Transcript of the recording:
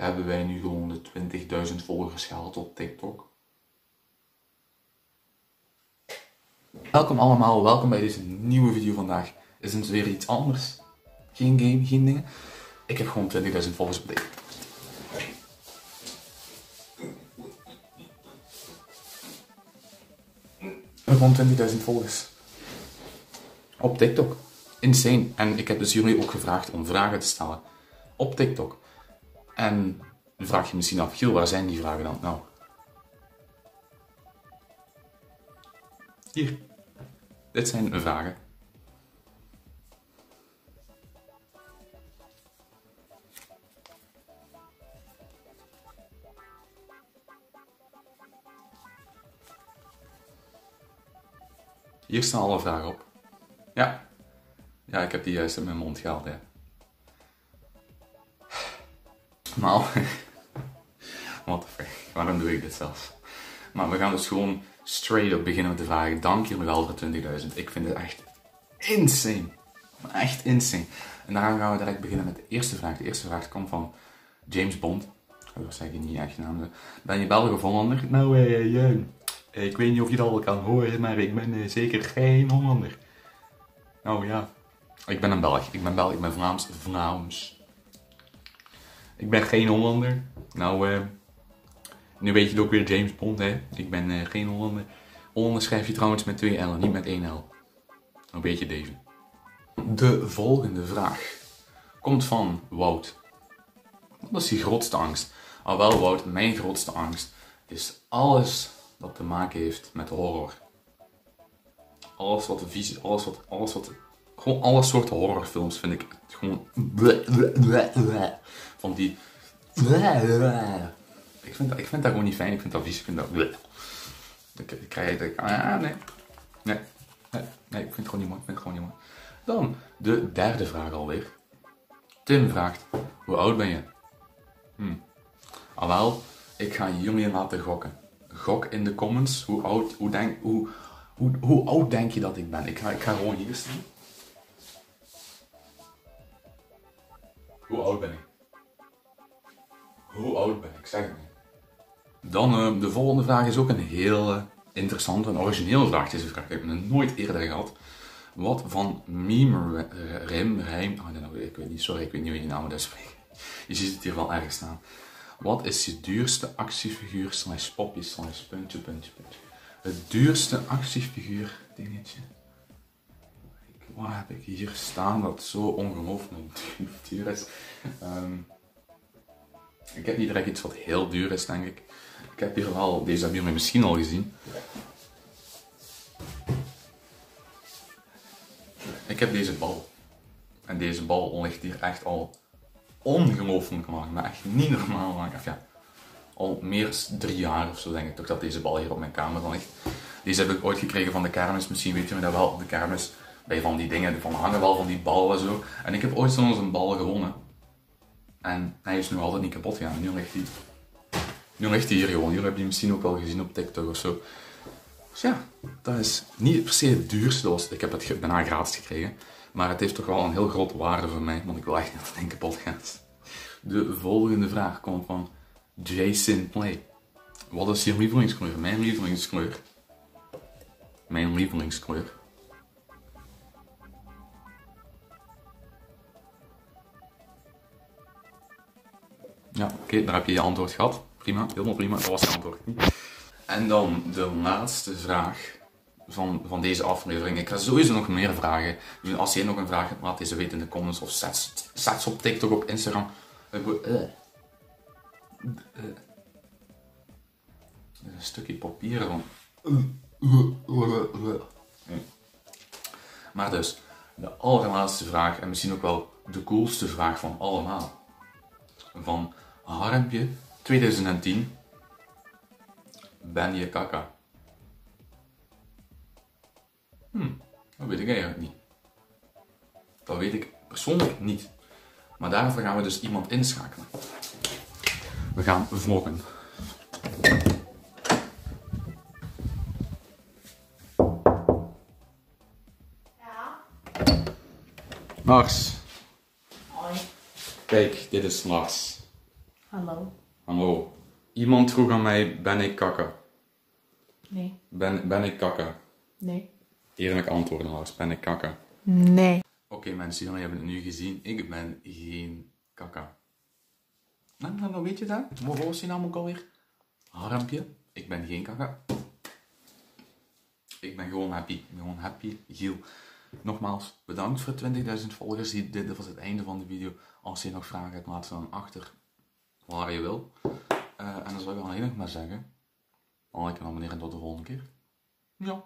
hebben wij nu gewoon de 20.000 volgers gehaald op TikTok. Welkom allemaal, welkom bij deze nieuwe video vandaag. Is het weer iets anders? Geen game, geen dingen. Ik heb gewoon 20.000 volgers op TikTok. Gewoon 20.000 volgers. Op TikTok. Insane. En ik heb dus jullie ook gevraagd om vragen te stellen. Op TikTok. En dan vraag je misschien af, Giel, waar zijn die vragen dan? Nou. Hier. Dit zijn de vragen. Hier staan alle vragen op. Ja. Ja, ik heb die juist in mijn mond gehaald, ja. What the fuck, waarom doe ik dit zelfs? Maar we gaan dus gewoon straight up beginnen met de vragen. Dank jullie wel voor 20.000. Ik vind het echt insane. Echt insane. En daarom gaan we direct beginnen met de eerste vraag. De eerste vraag komt van James Bond. Dat zeg ik niet echt naam. Ben je Belg of Hollander? Nou, eh, eh, ik weet niet of je dat al kan horen, maar ik ben eh, zeker geen Hollander. Nou ja, ik ben een Belg. Ik ben Belg, ik ben Vlaams. Vlaams. Ik ben geen Hollander. Nou, eh, nu weet je het ook weer James Bond, hè. Ik ben eh, geen Hollander. Hollander schrijf je trouwens met twee L'en, niet met één L. Een beetje deze. De volgende vraag komt van Wout. Wat is je grootste angst? Al wel, Wout, mijn grootste angst is alles dat te maken heeft met horror. Alles wat de visie, alles wat, alles wat, gewoon alle soorten horrorfilms vind ik gewoon van die. Ik vind, dat, ik vind dat gewoon niet fijn. Ik vind dat vies. Ik vind dat. Ik, krijg ik, ah, nee. nee. Nee. Nee, ik vind het gewoon niet mooi. Ik vind het gewoon niet mooi. Dan de derde vraag alweer. Tim vraagt: Hoe oud ben je? Hm. Ah, wel, ik ga jullie laten gokken. Gok in de comments. Hoe oud, hoe, denk, hoe, hoe, hoe oud denk je dat ik ben? Ik ga, ik ga gewoon hier staan. Hoe oud ben ik? Hoe oud ben ik? Zeg het niet. Dan eh, de volgende vraag is ook een heel uh, interessante en originele vraag. Deze vraag heb ik nooit eerder gehad. Wat van meme rim, rijm, oh, nee, ik weet niet, sorry, ik weet niet hoe je naam moet uitspreken. Je ziet het hier wel ergens staan. Wat is je duurste actiefiguur slash popje slash puntje, puntje, puntje? Het duurste actiefiguur dingetje. Wat heb ik hier staan dat zo ongelooflijk duur is? Um, ik heb niet direct iets wat heel duur is, denk ik. Ik heb hier wel, deze hebben jullie misschien al gezien. Ik heb deze bal. En deze bal ligt hier echt al ongelooflijk lang. Maar echt niet normaal lang. Ja, al meer dan drie jaar of zo denk ik toch dat deze bal hier op mijn kamer ligt. Deze heb ik ooit gekregen van de kermis. Misschien je me dat wel. De kermis bij van die dingen, van hangen wel van die ballen en zo. En ik heb ooit zo'n een bal gewonnen. En hij is nu altijd niet kapot gegaan. Nu ligt hij, nu ligt hij hier gewoon. Jullie hebben die misschien ook wel gezien op TikTok of zo. Dus ja, dat is niet per se het duurste. Was, ik heb het bijna gratis gekregen. Maar het heeft toch wel een heel grote waarde voor mij. Want ik wil echt niet dat het kapot gaat. De volgende vraag komt van Jason Play. Wat is je lievelingskleur? Mijn lievelingskleur. Mijn lievelingskleur. Oké, daar heb je je antwoord gehad. Prima, helemaal prima. Dat was je antwoord. En dan de laatste vraag van, van deze aflevering. Ik ga sowieso nog meer vragen. Dus als je nog een vraag hebt, laat deze weten in de comments. Of zet, zet ze op TikTok, op Instagram. Uh, uh. Een stukje papier van. Maar dus, de allerlaatste vraag, en misschien ook wel de coolste vraag van allemaal. Van Harmpje 2010. Ben je kaka? Hm, dat weet ik eigenlijk niet. Dat weet ik persoonlijk niet. Maar daarvoor gaan we dus iemand inschakelen. We gaan vloggen. Ja. Lars, Hoi. kijk, dit is Lars. Hallo. Hallo. Iemand vroeg aan mij, ben ik kakka? Nee. Ben, ben ik kakka? Nee. Eerlijk antwoorden, Lars. Ben ik kakka? Nee. Oké mensen, jullie hebben het nu gezien. Ik ben geen kakka. Nou, nou, nou weet je dat? Hoe hoor je ook alweer? Harmpje. Ik ben geen kakka. Ik ben gewoon happy. Ik ben gewoon happy. Giel. Nogmaals, bedankt voor 20.000 volgers. Dit was het einde van de video. Als je nog vragen hebt, laat ze dan achter waar je wil. Eh, en dan zou ik alleen nog maar zeggen. Like en abonneren tot de volgende keer. Ja.